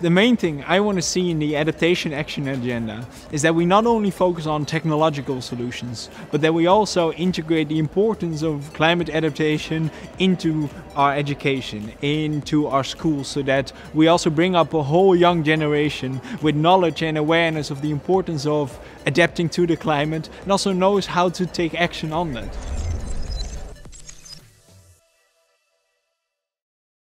The main thing I want to see in the adaptation action agenda is that we not only focus on technological solutions, but that we also integrate the importance of climate adaptation into our education, into our schools, so that we also bring up a whole young generation with knowledge and awareness of the importance of adapting to the climate and also knows how to take action on that.